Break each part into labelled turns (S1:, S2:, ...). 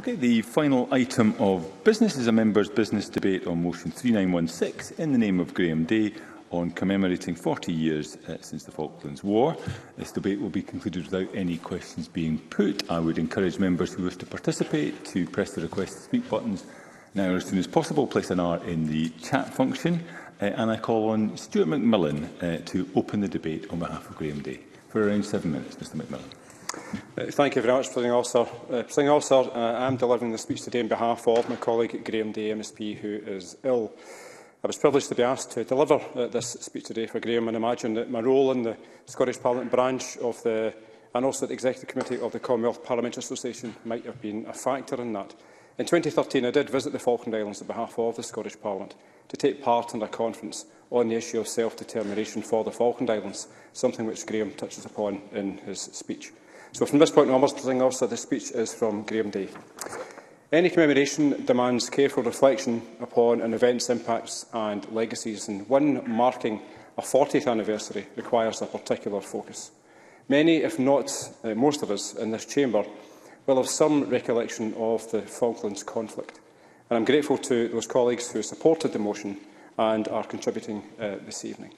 S1: Okay, the final item of business is a member's business debate on motion 3916 in the name of Graham Day on commemorating 40 years uh, since the Falklands War. This debate will be concluded without any questions being put. I would encourage members who wish to participate to press the request to speak buttons now as soon as possible, place an R in the chat function, uh, and I call on Stuart McMillan uh, to open the debate on behalf of Graham Day. For around seven minutes, Mr McMillan.
S2: Uh, thank you very much, Presiding Officer. Uh, Presiding Officer, uh, I am delivering the speech today on behalf of my colleague Graham Day, MSP, who is ill. I was privileged to be asked to deliver uh, this speech today for Graham and imagine that my role in the Scottish Parliament branch of the and also the Executive Committee of the Commonwealth Parliamentary Association might have been a factor in that. In 2013, I did visit the Falkland Islands on behalf of the Scottish Parliament to take part in a conference on the issue of self-determination for the Falkland Islands, something which Graham touches upon in his speech. So from this point onwards, I that this speech is from Graham Day. Any commemoration demands careful reflection upon an event's impacts and legacies, and one marking a 40th anniversary requires a particular focus. Many, if not uh, most of us in this chamber, will have some recollection of the Falklands conflict. And I'm grateful to those colleagues who supported the motion and are contributing uh, this evening.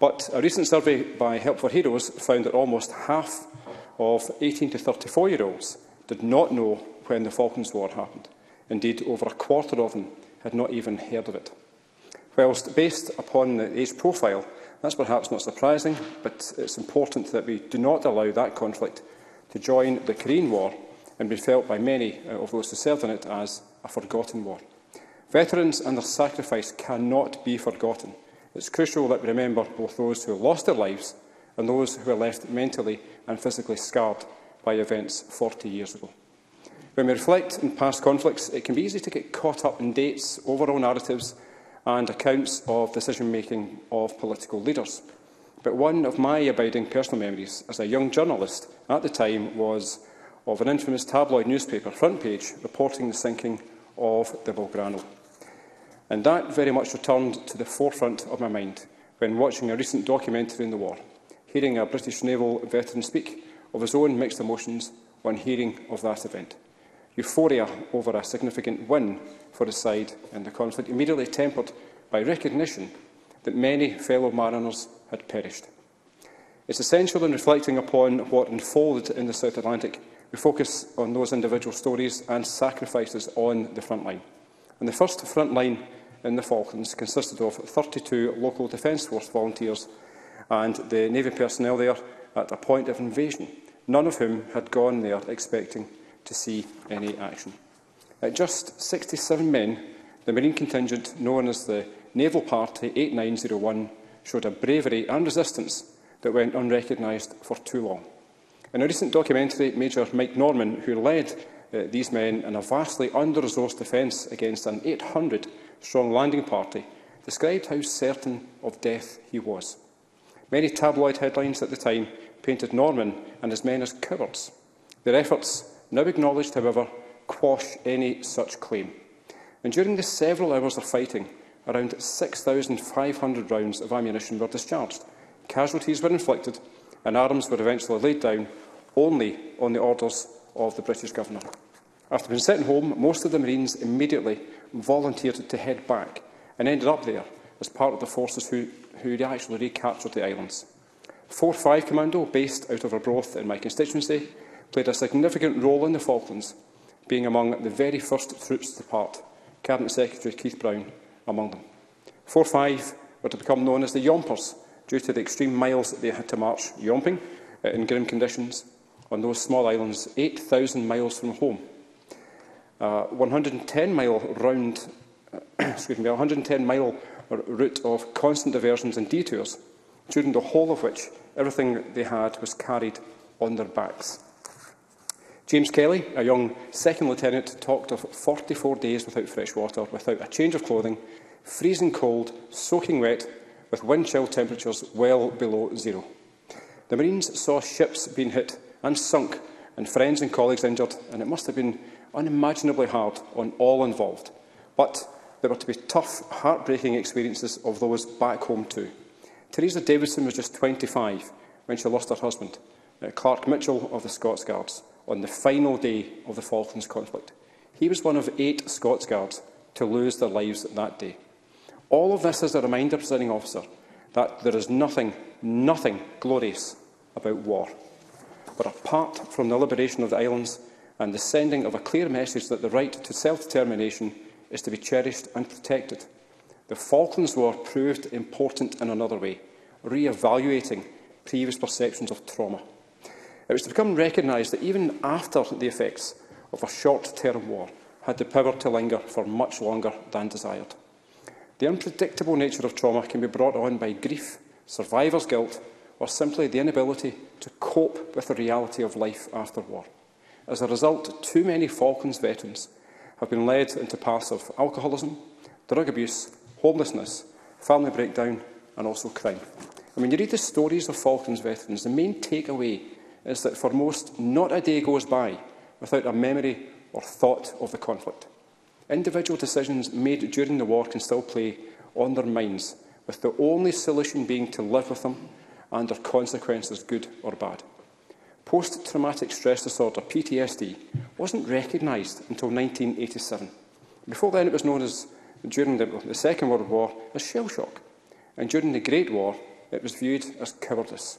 S2: But a recent survey by Help for Heroes found that almost half of 18 to 34-year-olds did not know when the Falklands War happened. Indeed, over a quarter of them had not even heard of it. Whilst based upon the age profile, that's perhaps not surprising, but it's important that we do not allow that conflict to join the Korean War and be felt by many uh, of those who served in it as a forgotten war. Veterans and their sacrifice cannot be forgotten. It's crucial that we remember both those who lost their lives and those who were left mentally and physically scarred by events 40 years ago. When we reflect on past conflicts, it can be easy to get caught up in dates, overall narratives and accounts of decision-making of political leaders. But one of my abiding personal memories as a young journalist at the time was of an infamous tabloid newspaper front page reporting the sinking of the Belgrano. And that very much returned to the forefront of my mind when watching a recent documentary on the war, hearing a British naval veteran speak of his own mixed emotions when hearing of that event. Euphoria over a significant win for his side in the conflict, immediately tempered by recognition that many fellow mariners had perished. It's essential in reflecting upon what unfolded in the South Atlantic, we focus on those individual stories and sacrifices on the front line. And the first front line in the Falklands consisted of 32 local Defence Force volunteers and the Navy personnel there at the point of invasion, none of whom had gone there expecting to see any action. At just 67 men, the Marine contingent, known as the Naval Party 8901, showed a bravery and resistance that went unrecognised for too long. In a recent documentary, Major Mike Norman, who led uh, these men in a vastly under-resourced defence against an 800 strong landing party, described how certain of death he was. Many tabloid headlines at the time painted Norman and his men as cowards. Their efforts, now acknowledged, however, quash any such claim. And during the several hours of fighting, around 6,500 rounds of ammunition were discharged. Casualties were inflicted and arms were eventually laid down only on the orders of the British governor. After being sent home, most of the Marines immediately volunteered to head back and ended up there as part of the forces who, who actually recaptured the islands. 4-5 Commando, based out of Arbroath in my constituency, played a significant role in the Falklands, being among the very first troops to depart, Cabinet Secretary Keith Brown among them. 4-5 were to become known as the Yompers, due to the extreme miles that they had to march yomping uh, in grim conditions on those small islands 8,000 miles from home uh, 110 mile round, excuse me, 110 mile route of constant diversions and detours, during the whole of which everything they had was carried on their backs. James Kelly, a young second lieutenant, talked of 44 days without fresh water, without a change of clothing, freezing cold, soaking wet, with wind chill temperatures well below zero. The Marines saw ships being hit and sunk, and friends and colleagues injured, and it must have been unimaginably hard on all involved. But there were to be tough, heartbreaking experiences of those back home too. Teresa Davidson was just 25 when she lost her husband, uh, Clark Mitchell of the Scots Guards, on the final day of the Falklands conflict. He was one of eight Scots Guards to lose their lives that day. All of this is a reminder, presiding officer, that there is nothing, nothing glorious about war. But apart from the liberation of the islands, and the sending of a clear message that the right to self-determination is to be cherished and protected. The Falklands War proved important in another way, re-evaluating previous perceptions of trauma. It was to become recognised that even after the effects of a short-term war had the power to linger for much longer than desired. The unpredictable nature of trauma can be brought on by grief, survivor's guilt, or simply the inability to cope with the reality of life after war. As a result, too many Falklands veterans have been led into paths of alcoholism, drug abuse, homelessness, family breakdown and also crime. And when you read the stories of Falklands veterans, the main takeaway is that for most, not a day goes by without a memory or thought of the conflict. Individual decisions made during the war can still play on their minds, with the only solution being to live with them and their consequences, good or bad post-traumatic stress disorder, PTSD, wasn't recognised until 1987. Before then, it was known as, during the, the Second World War, as shell shock. And during the Great War, it was viewed as cowardice.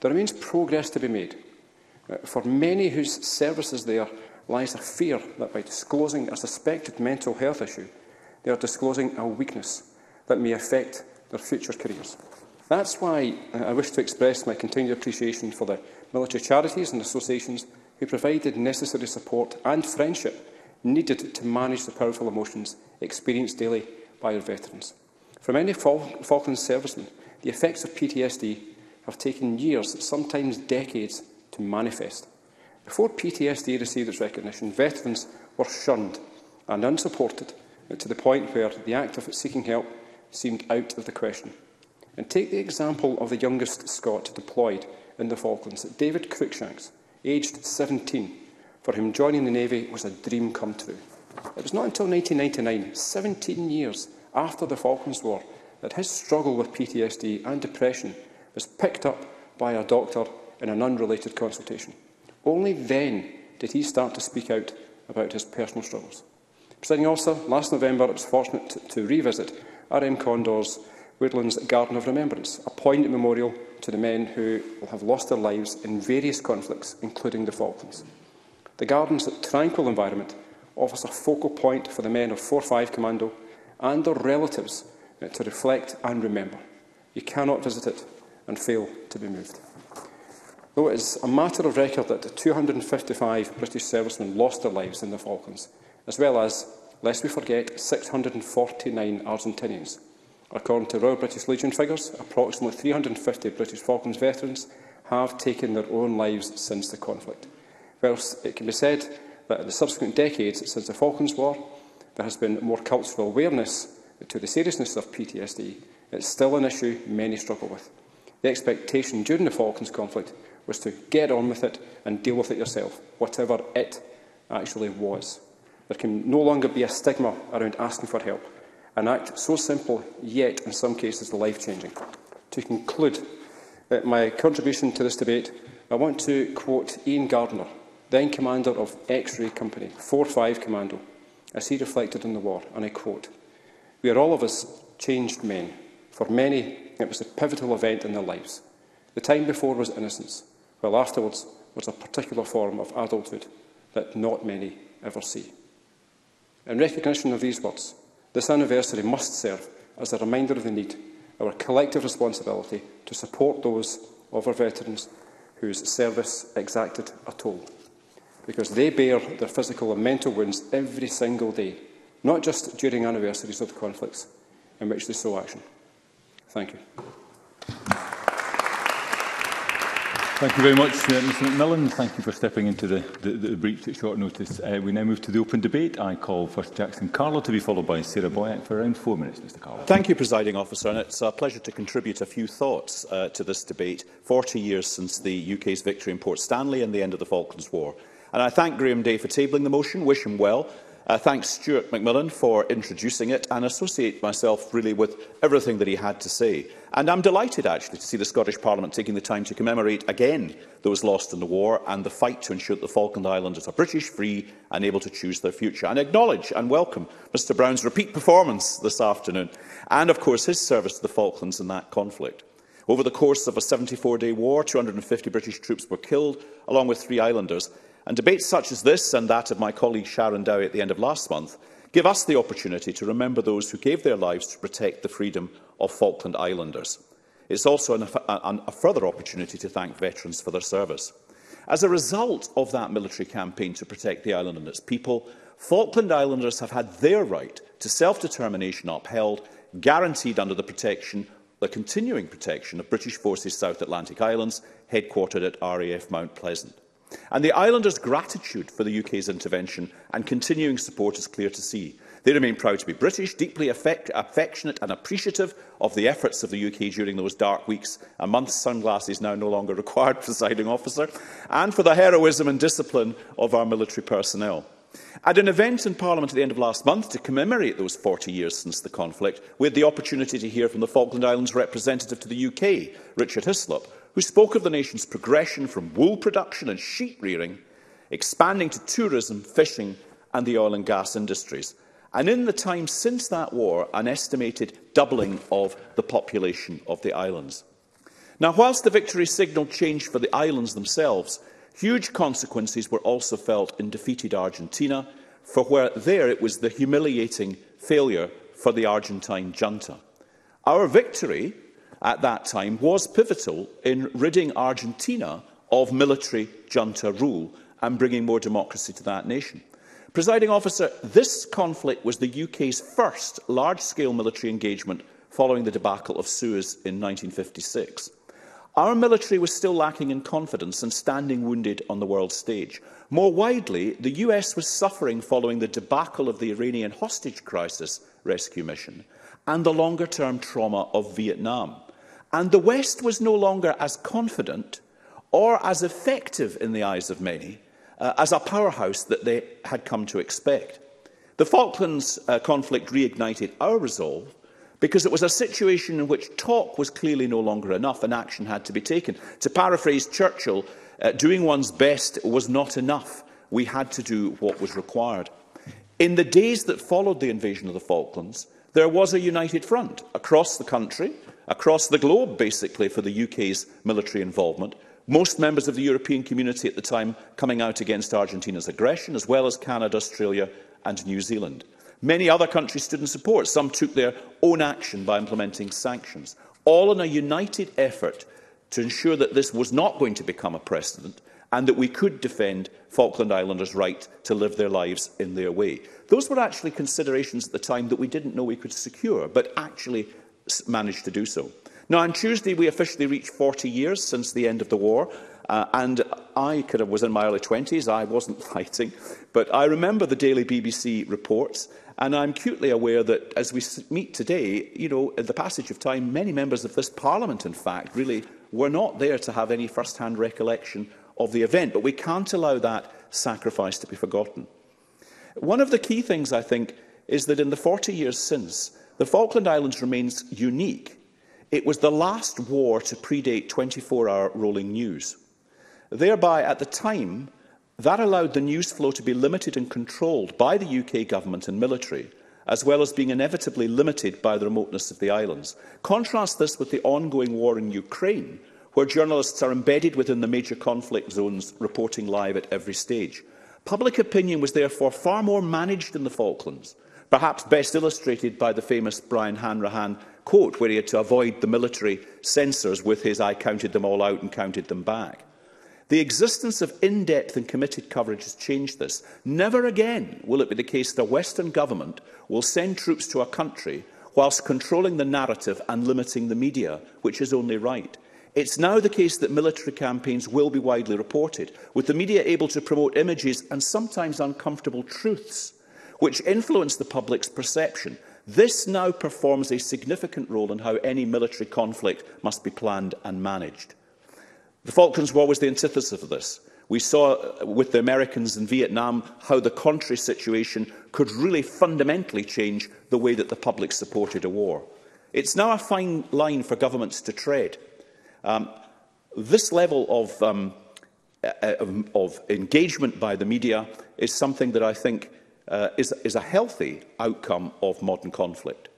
S2: There remains progress to be made. Uh, for many whose services there lies a fear that by disclosing a suspected mental health issue, they are disclosing a weakness that may affect their future careers. That's why uh, I wish to express my continued appreciation for the military charities and associations who provided necessary support and friendship needed to manage the powerful emotions experienced daily by our veterans. For many Falklands servicemen, the effects of PTSD have taken years, sometimes decades, to manifest. Before PTSD received its recognition, veterans were shunned and unsupported to the point where the act of seeking help seemed out of the question. And take the example of the youngest Scot deployed in the Falklands David Cruikshanks, aged 17, for him joining the Navy was a dream come true. It was not until 1999, 17 years after the Falklands War, that his struggle with PTSD and depression was picked up by a doctor in an unrelated consultation. Only then did he start to speak out about his personal struggles. Presiding officer, last November it was fortunate to revisit RM Condor's Woodlands Garden of Remembrance, a poignant memorial to the men who have lost their lives in various conflicts, including the Falklands. The garden's tranquil environment offers a focal point for the men of 4-5 Commando and their relatives to reflect and remember. You cannot visit it and fail to be moved. Though it is a matter of record that 255 British servicemen lost their lives in the Falklands, as well as, lest we forget, 649 Argentinians, According to Royal British Legion figures, approximately 350 British Falklands veterans have taken their own lives since the conflict. Whilst it can be said that in the subsequent decades since the Falklands War, there has been more cultural awareness to the seriousness of PTSD, it's still an issue many struggle with. The expectation during the Falklands conflict was to get on with it and deal with it yourself, whatever it actually was. There can no longer be a stigma around asking for help an act so simple, yet in some cases life-changing. To conclude uh, my contribution to this debate, I want to quote Ian Gardner, then commander of X-Ray Company, 4-5 Commando, as he reflected in the war, and I quote, We are all of us changed men. For many, it was a pivotal event in their lives. The time before was innocence, while afterwards was a particular form of adulthood that not many ever see. In recognition of these words, This anniversary must serve as a reminder of the need, our collective responsibility to support those of our veterans whose service exacted a toll, because they bear their physical and mental wounds every single day, not just during anniversaries of the conflicts in which they saw action. Thank you.
S1: Thank you very much, uh, Mr McMillan. Thank you for stepping into the, the, the brief at short notice. Uh, we now move to the open debate. I call first Jackson Carlo to be followed by Sarah Boyack for around four minutes, Mr Carlo.
S3: Thank you, Presiding Officer, and it's a pleasure to contribute a few thoughts uh, to this debate, 40 years since the UK's victory in Port Stanley and the end of the Falklands War. And I thank Graham Day for tabling the motion, wish him well, Uh, thanks, Stuart McMillan, for introducing it and associate myself really with everything that he had to say. And I'm delighted, actually, to see the Scottish Parliament taking the time to commemorate again those lost in the war and the fight to ensure that the Falkland Islanders are British, free and able to choose their future. And acknowledge and welcome Mr Brown's repeat performance this afternoon and, of course, his service to the Falklands in that conflict. Over the course of a 74-day war, 250 British troops were killed, along with three islanders, And debates such as this and that of my colleague Sharon Dowie at the end of last month give us the opportunity to remember those who gave their lives to protect the freedom of Falkland Islanders. It's also an, an, a further opportunity to thank veterans for their service. As a result of that military campaign to protect the island and its people, Falkland Islanders have had their right to self-determination upheld, guaranteed under the protection, the continuing protection of British forces South Atlantic Islands, headquartered at RAF Mount Pleasant. And the islanders' gratitude for the UK's intervention and continuing support is clear to see. They remain proud to be British, deeply affect, affectionate and appreciative of the efforts of the UK during those dark weeks. A month's sunglasses now no longer required, presiding officer, and for the heroism and discipline of our military personnel. At an event in Parliament at the end of last month to commemorate those 40 years since the conflict, we had the opportunity to hear from the Falkland Islands representative to the UK, Richard Hislop, who spoke of the nation's progression from wool production and sheep rearing, expanding to tourism, fishing and the oil and gas industries. And in the time since that war, an estimated doubling of the population of the islands. Now, whilst the victory signalled change for the islands themselves, huge consequences were also felt in defeated Argentina, for where there it was the humiliating failure for the Argentine junta. Our victory at that time was pivotal in ridding Argentina of military junta rule and bringing more democracy to that nation. Presiding officer, this conflict was the UK's first large-scale military engagement following the debacle of Suez in 1956. Our military was still lacking in confidence and standing wounded on the world stage. More widely, the US was suffering following the debacle of the Iranian hostage crisis rescue mission and the longer-term trauma of Vietnam. And the West was no longer as confident or as effective in the eyes of many uh, as a powerhouse that they had come to expect. The Falklands uh, conflict reignited our resolve because it was a situation in which talk was clearly no longer enough and action had to be taken. To paraphrase Churchill, uh, doing one's best was not enough. We had to do what was required. In the days that followed the invasion of the Falklands, there was a united front across the country, across the globe, basically, for the UK's military involvement, most members of the European community at the time coming out against Argentina's aggression, as well as Canada, Australia and New Zealand. Many other countries stood in support. Some took their own action by implementing sanctions, all in a united effort to ensure that this was not going to become a precedent and that we could defend Falkland Islanders' right to live their lives in their way. Those were actually considerations at the time that we didn't know we could secure, but actually managed to do so. Now, on Tuesday, we officially reached 40 years since the end of the war, uh, and I could have, was in my early 20s, I wasn't fighting, but I remember the daily BBC reports, and I'm acutely aware that as we meet today, you know, at the passage of time, many members of this Parliament, in fact, really were not there to have any first-hand recollection of the event, but we can't allow that sacrifice to be forgotten. One of the key things, I think, is that in the 40 years since, The Falkland Islands remains unique. It was the last war to predate 24-hour rolling news. Thereby, at the time, that allowed the news flow to be limited and controlled by the UK government and military, as well as being inevitably limited by the remoteness of the islands. Contrast this with the ongoing war in Ukraine, where journalists are embedded within the major conflict zones, reporting live at every stage. Public opinion was therefore far more managed in the Falklands, perhaps best illustrated by the famous Brian Hanrahan quote, where he had to avoid the military censors with his I counted them all out and counted them back. The existence of in-depth and committed coverage has changed this. Never again will it be the case that a Western government will send troops to a country whilst controlling the narrative and limiting the media, which is only right. It's now the case that military campaigns will be widely reported, with the media able to promote images and sometimes uncomfortable truths which influence the public's perception. This now performs a significant role in how any military conflict must be planned and managed. The Falklands War was the antithesis of this. We saw uh, with the Americans in Vietnam how the contrary situation could really fundamentally change the way that the public supported a war. It's now a fine line for governments to tread. Um, this level of, um, uh, uh, of, of engagement by the media is something that I think Uh, is, is a healthy outcome of modern conflict.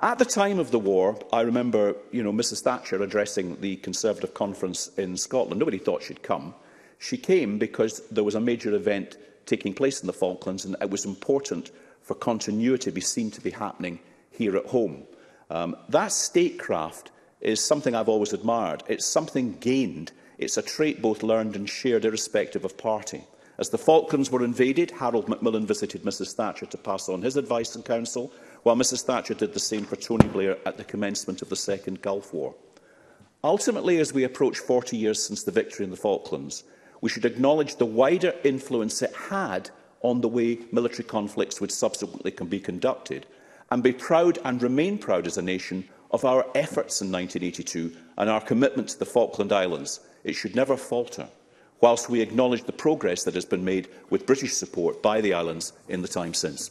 S3: At the time of the war, I remember you know, Mrs Thatcher addressing the Conservative conference in Scotland. Nobody thought she'd come. She came because there was a major event taking place in the Falklands and it was important for continuity to be seen to be happening here at home. Um, that statecraft is something I've always admired. It's something gained. It's a trait both learned and shared irrespective of party. As the Falklands were invaded, Harold Macmillan visited Mrs Thatcher to pass on his advice and counsel, while Mrs Thatcher did the same for Tony Blair at the commencement of the Second Gulf War. Ultimately, as we approach 40 years since the victory in the Falklands, we should acknowledge the wider influence it had on the way military conflicts would subsequently can be conducted, and be proud and remain proud as a nation of our efforts in 1982 and our commitment to the Falkland Islands. It should never falter whilst we acknowledge the progress that has been made with British support by the islands in the time since.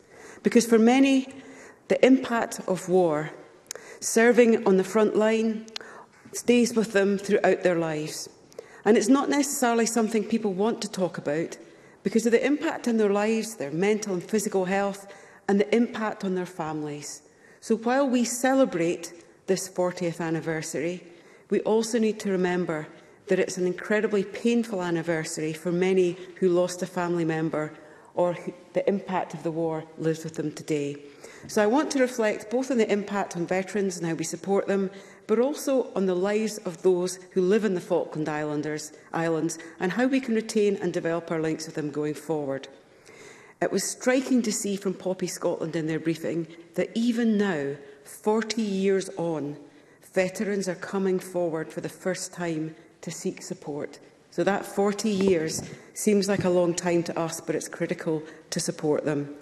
S4: Because for many, the impact of war, serving on the front line, stays with them throughout their lives. And it's not necessarily something people want to talk about because of the impact on their lives, their mental and physical health, and the impact on their families. So while we celebrate this 40th anniversary, we also need to remember that it's an incredibly painful anniversary for many who lost a family member or who, the impact of the war lives with them today. So I want to reflect both on the impact on veterans and how we support them, but also on the lives of those who live in the Falkland Islanders, Islands and how we can retain and develop our links with them going forward. It was striking to see from Poppy Scotland in their briefing that even now, 40 years on, veterans are coming forward for the first time to seek support. So that 40 years seems like a long time to us, but it's critical to support them.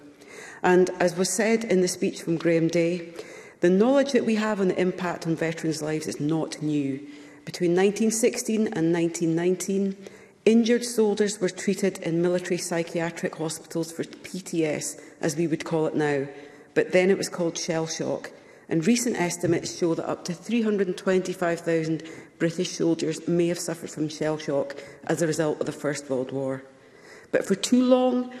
S4: And as was said in the speech from Graham Day, the knowledge that we have on the impact on veterans' lives is not new. Between 1916 and 1919, Injured soldiers were treated in military psychiatric hospitals for PTS, as we would call it now, but then it was called shell shock. And recent estimates show that up to 325,000 British soldiers may have suffered from shell shock as a result of the First World War. But for too long,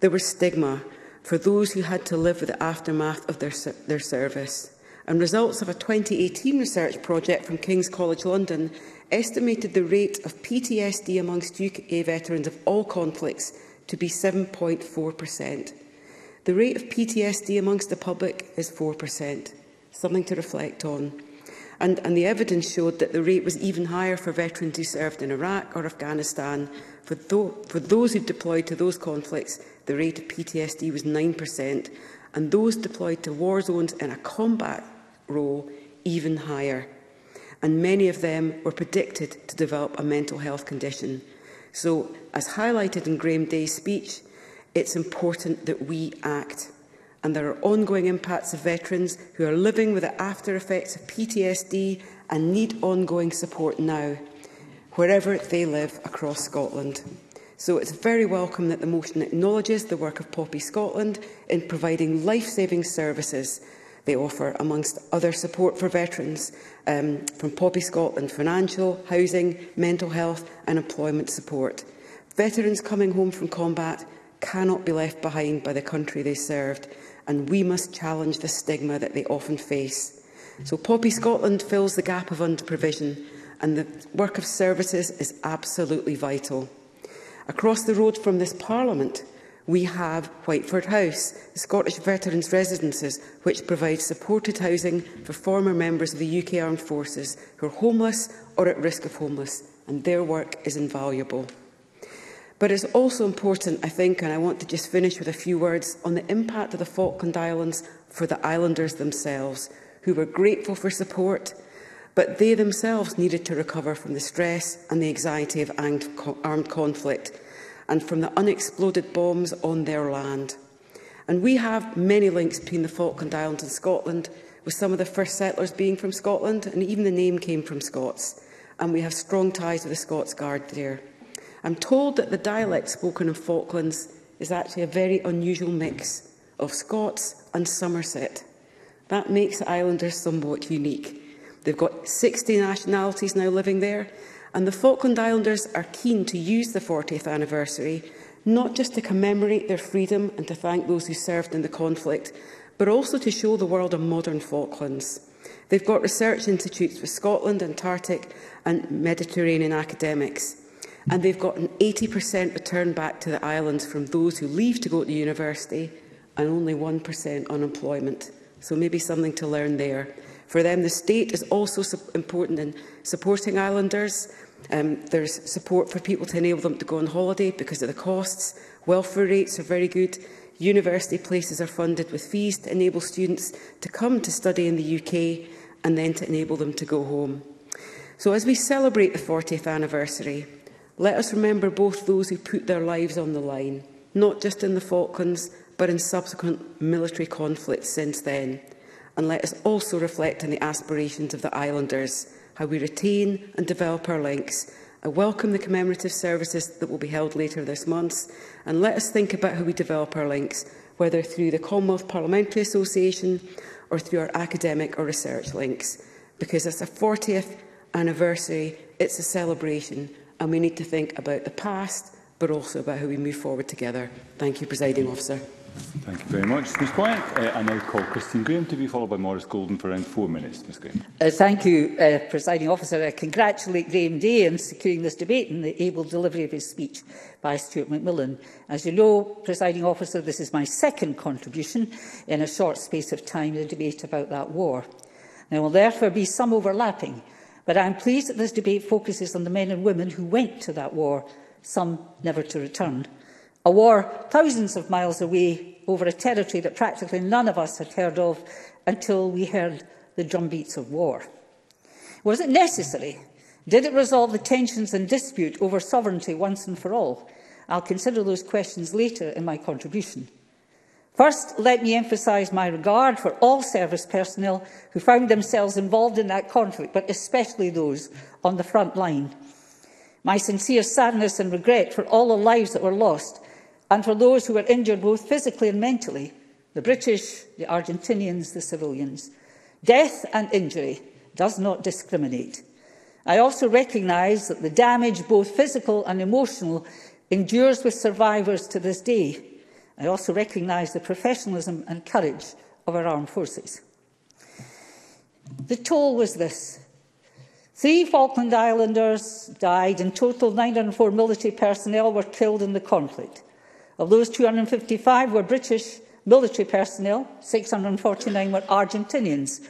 S4: there was stigma for those who had to live with the aftermath of their, their service. And results of a 2018 research project from King's College London estimated the rate of PTSD amongst UK veterans of all conflicts to be 7.4%. The rate of PTSD amongst the public is 4%, something to reflect on. And, and the evidence showed that the rate was even higher for veterans who served in Iraq or Afghanistan. For, tho for those who deployed to those conflicts, the rate of PTSD was 9%, and those deployed to war zones in a combat role even higher. And many of them were predicted to develop a mental health condition. So, as highlighted in Graham Day's speech, it's important that we act and there are ongoing impacts of veterans who are living with the after effects of PTSD and need ongoing support now, wherever they live across Scotland. So it's very welcome that the motion acknowledges the work of Poppy Scotland in providing life-saving services they offer, amongst other support for veterans um, from Poppy Scotland, financial, housing, mental health and employment support. Veterans coming home from combat cannot be left behind by the country they served and we must challenge the stigma that they often face. So Poppy Scotland fills the gap of underprovision and the work of services is absolutely vital. Across the road from this Parliament, we have Whiteford House, the Scottish Veterans Residences, which provides supported housing for former members of the UK Armed Forces who are homeless or at risk of homeless, and their work is invaluable. But it's also important, I think, and I want to just finish with a few words on the impact of the Falkland Islands for the islanders themselves, who were grateful for support, but they themselves needed to recover from the stress and the anxiety of armed conflict and from the unexploded bombs on their land. And we have many links between the Falkland Islands and Scotland, with some of the first settlers being from Scotland, and even the name came from Scots. And we have strong ties with the Scots Guard there. I'm told that the dialect spoken in Falklands is actually a very unusual mix of Scots and Somerset. That makes the islanders somewhat unique. They've got 60 nationalities now living there, and the Falkland Islanders are keen to use the 40th anniversary not just to commemorate their freedom and to thank those who served in the conflict, but also to show the world a modern Falklands. They've got research institutes for Scotland, Antarctic and Mediterranean academics and they've got an 80% return back to the islands from those who leave to go to university and only 1% unemployment. So maybe something to learn there. For them, the state is also important in supporting islanders. Um, there's support for people to enable them to go on holiday because of the costs. Welfare rates are very good. University places are funded with fees to enable students to come to study in the UK and then to enable them to go home. So as we celebrate the 40th anniversary, Let us remember both those who put their lives on the line, not just in the Falklands, but in subsequent military conflicts since then. And let us also reflect on the aspirations of the islanders, how we retain and develop our links. I welcome the commemorative services that will be held later this month, and let us think about how we develop our links, whether through the Commonwealth Parliamentary Association or through our academic or research links. Because it's a 40th anniversary, it's a celebration, and we need to think about the past, but also about how we move forward together. Thank you, Presiding Officer.
S1: Thank you very much, Ms Quiet. Uh, I now call Christine Graham to be followed by Maurice Golden for around four minutes. Ms Graham.
S5: Uh, thank you, uh, Presiding Officer. I congratulate Graham Day on securing this debate and the able delivery of his speech by Stuart Macmillan. As you know, Presiding Officer, this is my second contribution in a short space of time in the debate about that war. There will therefore be some overlapping, But I am pleased that this debate focuses on the men and women who went to that war, some never to return. A war thousands of miles away over a territory that practically none of us had heard of until we heard the drumbeats of war. Was it necessary? Did it resolve the tensions and dispute over sovereignty once and for all? I'll consider those questions later in my contribution. First, let me emphasise my regard for all service personnel who found themselves involved in that conflict, but especially those on the front line. My sincere sadness and regret for all the lives that were lost and for those who were injured both physically and mentally, the British, the Argentinians, the civilians. Death and injury does not discriminate. I also recognise that the damage, both physical and emotional, endures with survivors to this day. I also recognise the professionalism and courage of our armed forces. The toll was this. Three Falkland Islanders died. and total, 904 military personnel were killed in the conflict. Of those, 255 were British military personnel, 649 were Argentinians.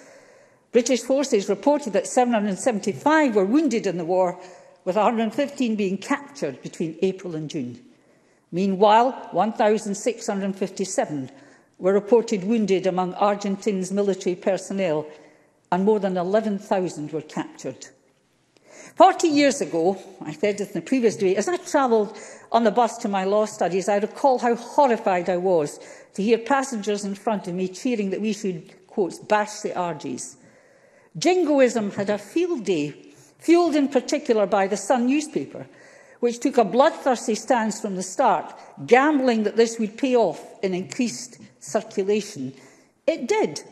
S5: British forces reported that 775 were wounded in the war, with 115 being captured between April and June. Meanwhile, 1,657 were reported wounded among Argentine's military personnel, and more than 11,000 were captured. 40 years ago, I said this in the previous debate, as I travelled on the bus to my law studies, I recall how horrified I was to hear passengers in front of me cheering that we should, quote, bash the Argies. Jingoism had a field day, fuelled in particular by the Sun newspaper – which took a bloodthirsty stance from the start, gambling that this would pay off in increased circulation. It did.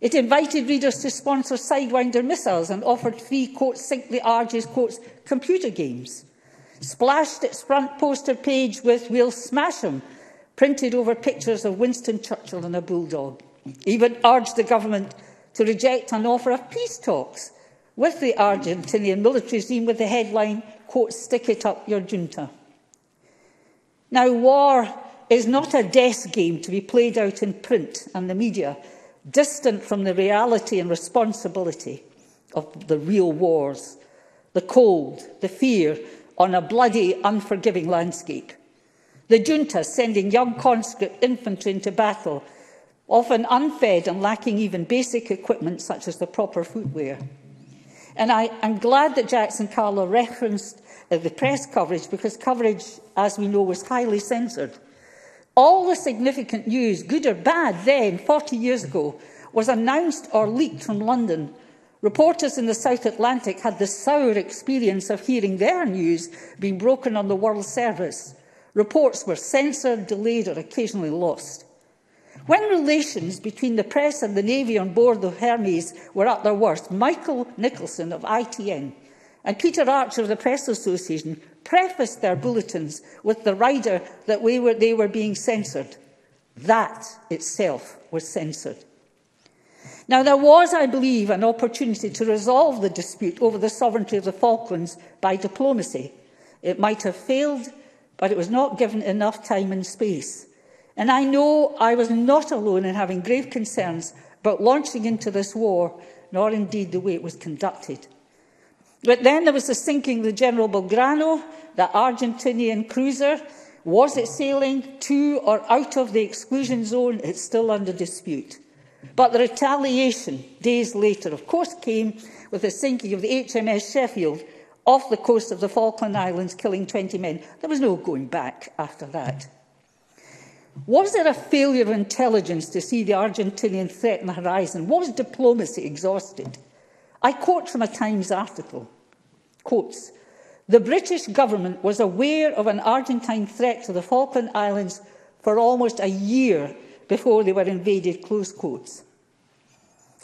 S5: It invited readers to sponsor Sidewinder missiles and offered free, quote, simply arduous, quotes, computer games. Splashed its front poster page with We'll Smash 'em, printed over pictures of Winston Churchill and a bulldog. Even urged the government to reject an offer of peace talks with the Argentinian military regime with the headline quote, stick it up your junta. Now, war is not a desk game to be played out in print and the media, distant from the reality and responsibility of the real wars, the cold, the fear, on a bloody, unforgiving landscape. The junta sending young conscript infantry into battle, often unfed and lacking even basic equipment such as the proper footwear. And I am glad that Jackson Carlo referenced uh, the press coverage because coverage, as we know, was highly censored. All the significant news, good or bad, then, 40 years ago, was announced or leaked from London. Reporters in the South Atlantic had the sour experience of hearing their news being broken on the World Service. Reports were censored, delayed, or occasionally lost. When relations between the press and the Navy on board the Hermes were at their worst, Michael Nicholson of ITN and Peter Archer of the Press Association prefaced their bulletins with the rider that we were, they were being censored. That itself was censored. Now, there was, I believe, an opportunity to resolve the dispute over the sovereignty of the Falklands by diplomacy. It might have failed, but it was not given enough time and space. And I know I was not alone in having grave concerns about launching into this war, nor indeed the way it was conducted. But then there was the sinking of the General Belgrano, the Argentinian cruiser. Was it sailing to or out of the exclusion zone? It's still under dispute. But the retaliation days later, of course, came with the sinking of the HMS Sheffield off the coast of the Falkland Islands, killing 20 men. There was no going back after that. Was there a failure of intelligence to see the Argentinian threat on the horizon? Was diplomacy exhausted? I quote from a Times article, quotes, the British government was aware of an Argentine threat to the Falkland Islands for almost a year before they were invaded, close quotes.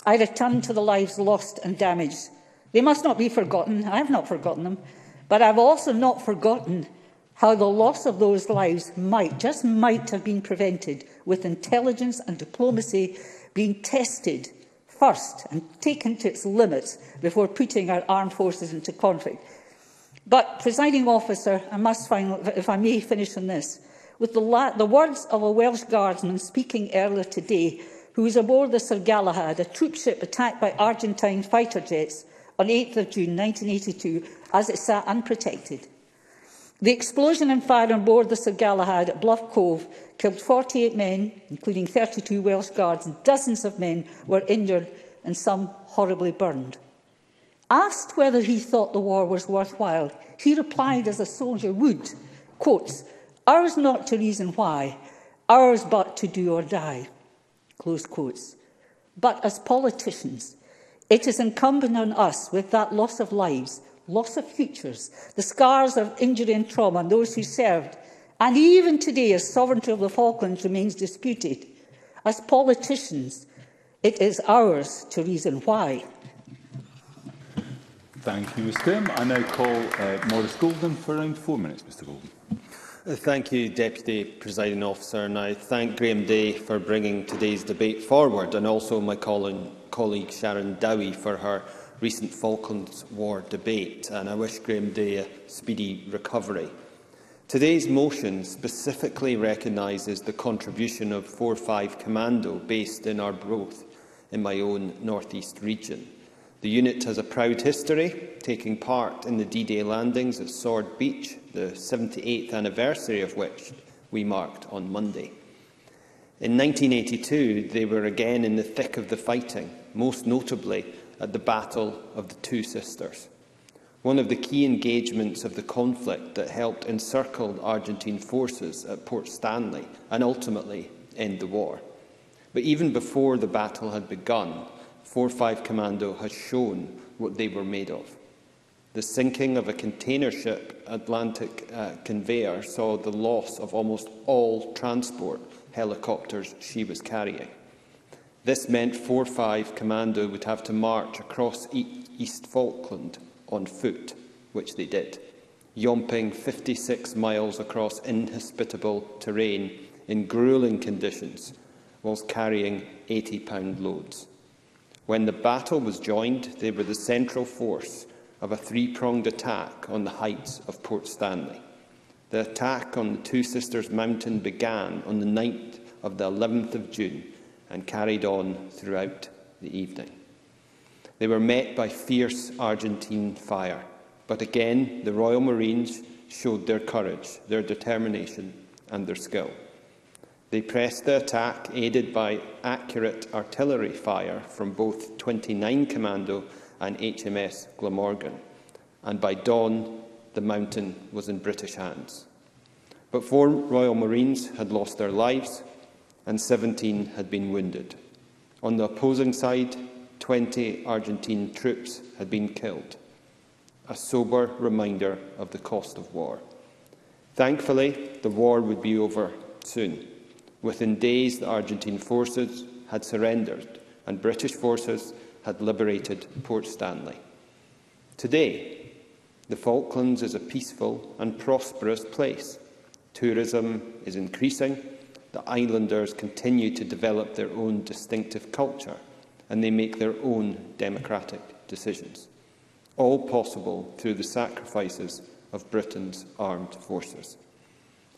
S5: I return to the lives lost and damaged. They must not be forgotten. I have not forgotten them. But I've also not forgotten how the loss of those lives might, just might, have been prevented with intelligence and diplomacy being tested first and taken to its limits before putting our armed forces into conflict. But, presiding officer, I must find, if I may finish on this, with the, the words of a Welsh guardsman speaking earlier today, who was aboard the Sir Galahad, a troopship attacked by Argentine fighter jets on 8th of June 1982, as it sat unprotected. The explosion and fire on board the Sir Galahad at Bluff Cove killed 48 men, including 32 Welsh guards, and dozens of men were injured and some horribly burned. Asked whether he thought the war was worthwhile, he replied as a soldier would, quotes, ours not to reason why, ours but to do or die, close quotes. But as politicians, it is incumbent on us, with that loss of lives, loss of futures, the scars of injury and trauma on those who served, and even today as sovereignty of the Falklands remains disputed. As politicians, it is ours to reason why.
S1: Thank you, Mr. Graham. I now call uh, Maurice Golden for around four minutes, Mr Golden.
S6: Uh, thank you, Deputy Presiding Officer, and I thank Graham Day for bringing today's debate forward, and also my colleague Sharon Dowie for her recent Falklands War debate, and I wish Graham Day a speedy recovery. Today's motion specifically recognises the contribution of 4-5 Commando based in Arbroath in my own northeast region. The unit has a proud history, taking part in the D-Day landings at Sword Beach, the 78th anniversary of which we marked on Monday. In 1982, they were again in the thick of the fighting, most notably at the Battle of the Two Sisters, one of the key engagements of the conflict that helped encircle Argentine forces at Port Stanley and ultimately end the war. But even before the battle had begun, 4-5 Commando had shown what they were made of. The sinking of a container ship Atlantic uh, conveyor saw the loss of almost all transport helicopters she was carrying. This meant 4-5 Commando would have to march across e-, East Falkland on foot, which they did, yomping 56 miles across inhospitable terrain in grueling conditions whilst carrying 80-pound loads. When the battle was joined, they were the central force of a three-pronged attack on the heights of Port Stanley. The attack on the Two Sisters Mountain began on the night of the 11th of June and carried on throughout the evening. They were met by fierce Argentine fire, but again the Royal Marines showed their courage, their determination, and their skill. They pressed the attack, aided by accurate artillery fire from both 29 Commando and HMS Glamorgan, and by dawn the mountain was in British hands. But four Royal Marines had lost their lives, and 17 had been wounded. On the opposing side, 20 Argentine troops had been killed. A sober reminder of the cost of war. Thankfully, the war would be over soon. Within days, the Argentine forces had surrendered and British forces had liberated Port Stanley. Today, the Falklands is a peaceful and prosperous place. Tourism is increasing, the islanders continue to develop their own distinctive culture and they make their own democratic decisions, all possible through the sacrifices of Britain's armed forces.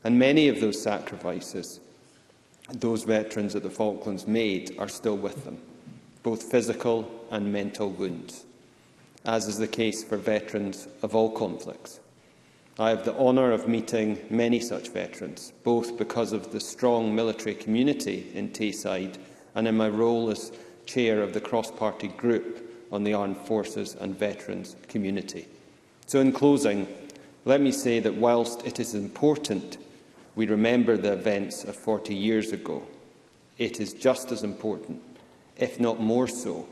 S6: And many of those sacrifices those veterans at the Falklands made are still with them, both physical and mental wounds, as is the case for veterans of all conflicts. I have the honour of meeting many such veterans, both because of the strong military community in Tayside and in my role as chair of the cross-party group on the Armed Forces and Veterans community. So in closing, let me say that whilst it is important we remember the events of 40 years ago, it is just as important, if not more so,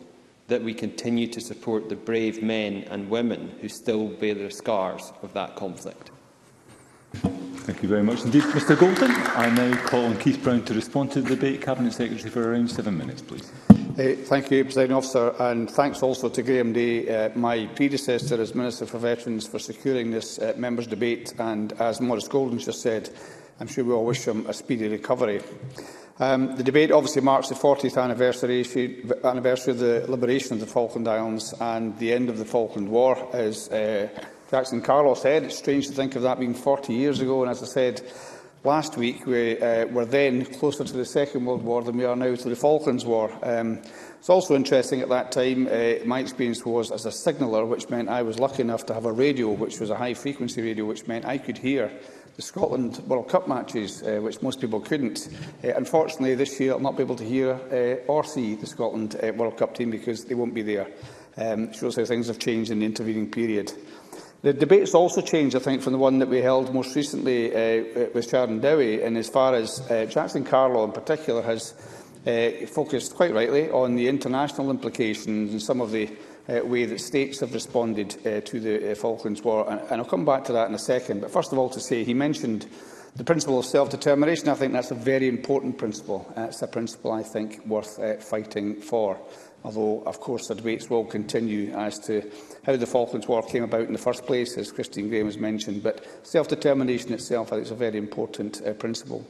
S6: that we continue to support the brave men and women who still bear the scars of that conflict.
S1: Thank you very much indeed, Mr Golden. I now call on Keith Brown to respond to the debate. Cabinet Secretary for around seven minutes, please.
S7: Uh, thank you, President Officer, and thanks also to Graham Day, uh, my predecessor as Minister for Veterans, for securing this uh, members' debate. And as Maurice Golden just said, I'm sure we all wish him a speedy recovery. Um, the debate obviously marks the 40th anniversary, anniversary of the liberation of the Falkland Islands and the end of the Falkland War. As uh, Jackson Carlos said, it's strange to think of that being 40 years ago. And as I said last week, we uh, were then closer to the Second World War than we are now to the Falklands War. Um, it's also interesting at that time, uh, my experience was as a signaller, which meant I was lucky enough to have a radio, which was a high-frequency radio, which meant I could hear the Scotland World Cup matches, uh, which most people couldn't. Uh, unfortunately, this year I'll not be able to hear uh, or see the Scotland uh, World Cup team because they won't be there. Um, shows how things have changed in the intervening period. The debate's also changed, I think, from the one that we held most recently uh, with Sharon Dowie, and as far as uh, Jackson Carlo in particular has uh, focused quite rightly on the international implications and some of the uh, way that states have responded uh, to the uh, Falklands War. And, and I'll come back to that in a second. But first of all, to say he mentioned the principle of self-determination. I think that's a very important principle. Uh, it's a principle I think worth uh, fighting for. Although, of course, the debates will continue as to how the Falklands War came about in the first place, as Christine Graham has mentioned. But self-determination itself, I think, is a very important uh, principle.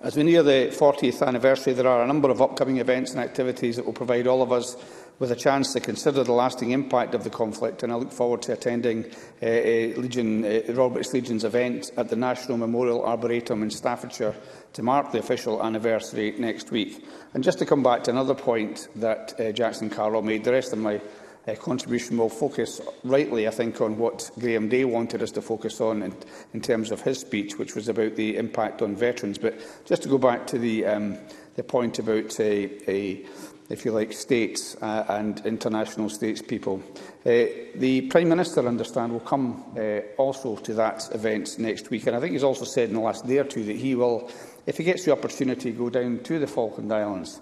S7: As we near the 40th anniversary, there are a number of upcoming events and activities that will provide all of us with a chance to consider the lasting impact of the conflict, and I look forward to attending uh, uh Legion, uh, Roberts Legion's event at the National Memorial Arboretum in Staffordshire to mark the official anniversary next week. And just to come back to another point that uh, Jackson Carroll made, the rest of my uh, contribution will focus rightly, I think, on what Graham Day wanted us to focus on in, in terms of his speech, which was about the impact on veterans. But just to go back to the, um, the point about a, uh, a if you like, states uh, and international states people. Uh, the Prime Minister, I understand, will come uh, also to that event next week. And I think he's also said in the last day or two that he will, if he gets the opportunity, go down to the Falkland Islands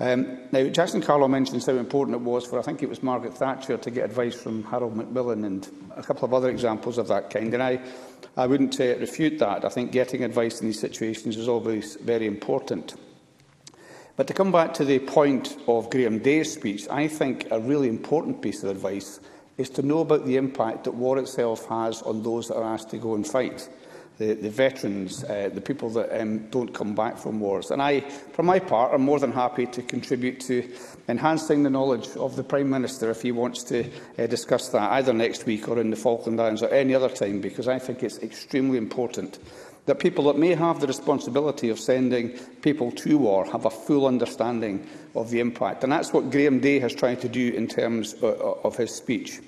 S7: Um, now, Jackson Carlo mentions how important it was for, I think it was Margaret Thatcher, to get advice from Harold Macmillan and a couple of other examples of that kind. And I, I wouldn't uh, refute that. I think getting advice in these situations is always very important. But to come back to the point of Graham Day's speech, I think a really important piece of advice is to know about the impact that war itself has on those that are asked to go and fight the, the veterans, uh, the people that um, don't come back from wars. And I, for my part, am more than happy to contribute to enhancing the knowledge of the Prime Minister if he wants to uh, discuss that, either next week or in the Falkland Islands or any other time, because I think it's extremely important that people that may have the responsibility of sending people to war have a full understanding of the impact. And that's what Graham Day has tried to do in terms of, of his speech.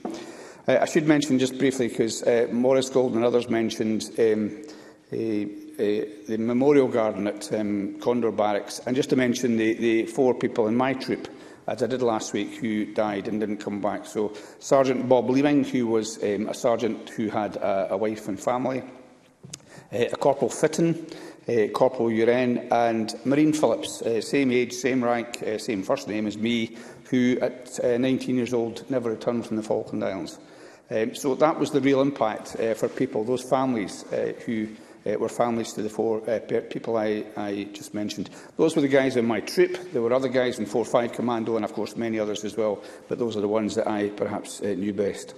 S7: Uh, I should mention just briefly, because uh, Maurice Gold and others mentioned um, the, uh, the memorial garden at um, Condor Barracks, and just to mention the, the four people in my troop, as I did last week, who died and didn't come back. So Sergeant Bob Leaving, who was um, a sergeant who had a, a wife and family, uh, a Corporal Fitton, uh, Corporal Uren, and Marine Phillips, uh, same age, same rank, uh, same first name as me, who at uh, 19 years old never returned from the Falkland Islands. Um, so that was the real impact uh, for people, those families uh, who uh, were families to the four uh, people I, I just mentioned. Those were the guys on my trip. There were other guys in 4-5 Commando and, of course, many others as well, but those are the ones that I perhaps uh, knew best.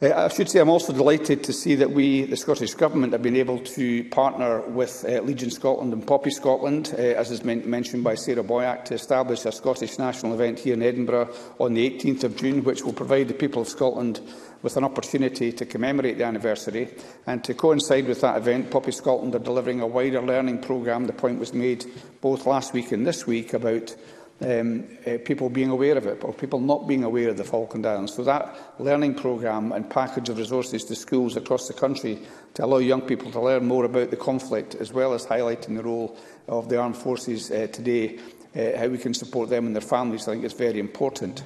S7: Uh, I should say I'm also delighted to see that we, the Scottish Government, have been able to partner with uh, Legion Scotland and Poppy Scotland, uh, as is men mentioned by Sarah Boyack, to establish a Scottish national event here in Edinburgh on the 18th of June, which will provide the people of Scotland with an opportunity to commemorate the anniversary. And to coincide with that event, Poppy Scotland are delivering a wider learning programme. The point was made both last week and this week about um, uh, people being aware of it or people not being aware of the Falkland Islands. So that learning programme and package of resources to schools across the country to allow young people to learn more about the conflict as well as highlighting the role of the armed forces uh, today, uh, how we can support them and their families, I think is very important.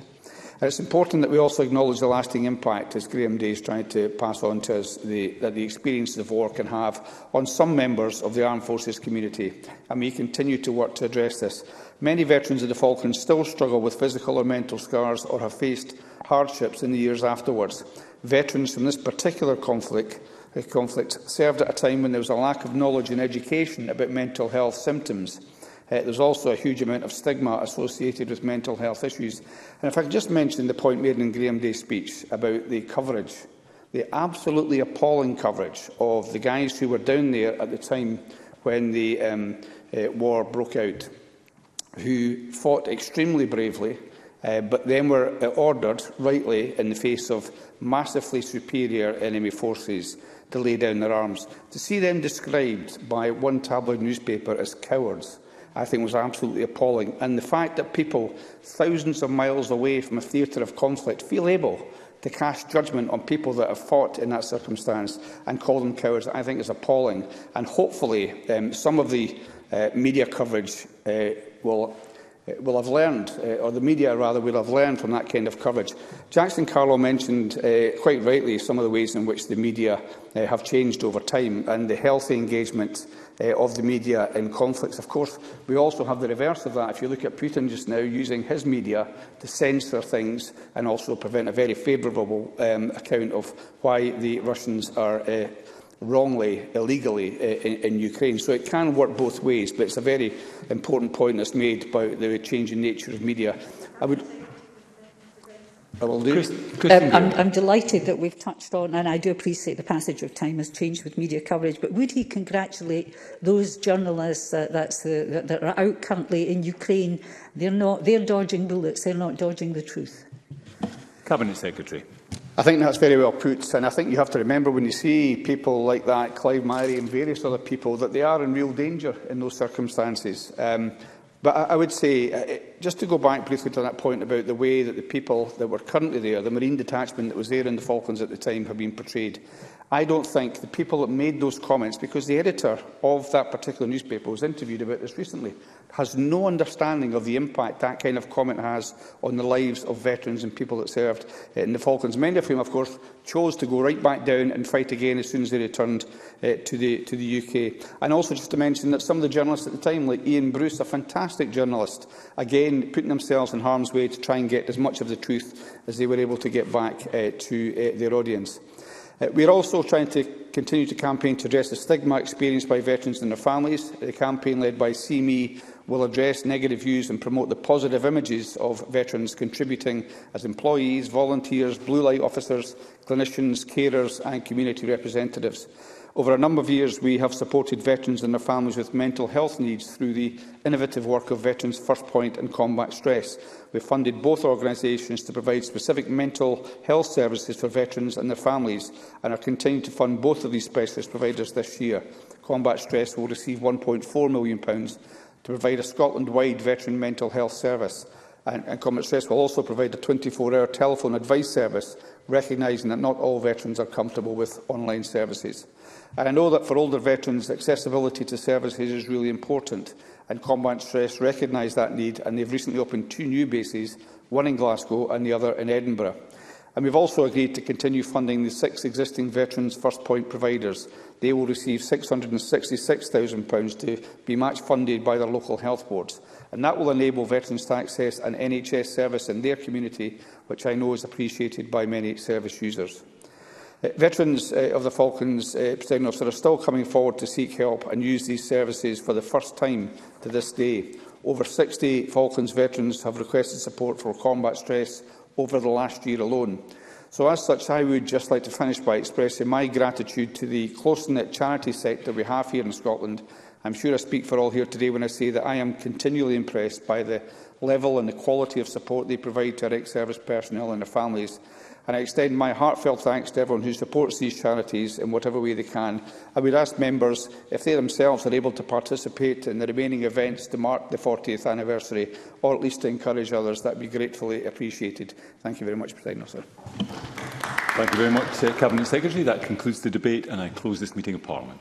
S7: And uh, it's important that we also acknowledge the lasting impact, as Graham Day is trying to pass on to us, the, that the experiences of war can have on some members of the armed forces community, and we continue to work to address this. Many veterans of the Falklands still struggle with physical or mental scars or have faced hardships in the years afterwards. Veterans from this particular conflict uh, conflict served at a time when there was a lack of knowledge and education about mental health symptoms. Uh, there's also a huge amount of stigma associated with mental health issues. And if I could just mention the point made in Graham Day's speech about the coverage, the absolutely appalling coverage of the guys who were down there at the time when the um, uh, war broke out, who fought extremely bravely, uh, but then were uh, ordered, rightly, in the face of massively superior enemy forces to lay down their arms. To see them described by one tabloid newspaper as cowards I think was absolutely appalling. And the fact that people thousands of miles away from a theatre of conflict feel able to cast judgment on people that have fought in that circumstance and call them cowards, I think is appalling. And hopefully um, some of the uh, media coverage uh, will Uh, will have learned, uh, or the media rather, will have learned from that kind of coverage. Jackson Carlo mentioned uh, quite rightly some of the ways in which the media uh, have changed over time and the healthy engagement uh, of the media in conflicts. Of course, we also have the reverse of that. If you look at Putin just now using his media to censor things and also prevent a very favourable um, account of why the Russians are uh, wrongly, illegally in, in Ukraine. So it can work both ways, but it's a very important point that's made about the changing nature of media. I would... I will Chris, Chris
S5: um, I'm, I'm delighted that we've touched on, and I do appreciate the passage of time has changed with media coverage, but would he congratulate those journalists uh, that's the, that, that are out currently in Ukraine? They're, not, they're dodging bullets, they're not dodging the truth.
S1: Cabinet Secretary.
S7: I think that's very well put, and I think you have to remember when you see people like that, Clive Myrie and various other people, that they are in real danger in those circumstances. Um, but I, I would say, uh, just to go back briefly to that point about the way that the people that were currently there, the Marine detachment that was there in the Falklands at the time, have been portrayed. I don't think the people that made those comments, because the editor of that particular newspaper was interviewed about this recently, has no understanding of the impact that kind of comment has on the lives of veterans and people that served uh, in the Falklands. Many of whom, of course, chose to go right back down and fight again as soon as they returned uh, to, the, to the UK. And also just to mention that some of the journalists at the time, like Ian Bruce, a fantastic journalist, again putting themselves in harm's way to try and get as much of the truth as they were able to get back uh, to uh, their audience. Uh, we are also trying to continue to campaign to address the stigma experienced by veterans and their families. The campaign led by See Me will address negative views and promote the positive images of veterans contributing as employees, volunteers, blue light officers, clinicians, carers and community representatives. Over a number of years, we have supported veterans and their families with mental health needs through the innovative work of Veterans First Point and Combat Stress. We have funded both organisations to provide specific mental health services for veterans and their families and are continuing to fund both of these specialist providers this year. Combat Stress will receive £1.4 million to provide a Scotland-wide veteran mental health service. And, and Combat Stress will also provide a 24-hour telephone advice service, recognising that not all veterans are comfortable with online services. And I know that for older veterans, accessibility to services is really important, and Combat Stress recognise that need, and they've recently opened two new bases, one in Glasgow and the other in Edinburgh. And we've also agreed to continue funding the six existing veterans first point providers. They will receive £666,000 to be match funded by their local health boards. And that will enable veterans to access an NHS service in their community, which I know is appreciated by many service users. Uh, veterans uh, of the Falklands uh, are still coming forward to seek help and use these services for the first time to this day. Over 60 Falklands veterans have requested support for combat stress over the last year alone. So as such, I would just like to finish by expressing my gratitude to the close-knit charity sector we have here in Scotland. I'm sure I speak for all here today when I say that I am continually impressed by the level and the quality of support they provide to our ex-service personnel and their families, and I extend my heartfelt thanks to everyone who supports these charities in whatever way they can. I would ask members if they themselves are able to participate in the remaining events to mark the 40th anniversary, or at least to encourage others, that would be gratefully appreciated. Thank you very much, President Officer.
S1: Thank you very much, uh, Cabinet Secretary. That concludes the debate and I close this meeting of Parliament.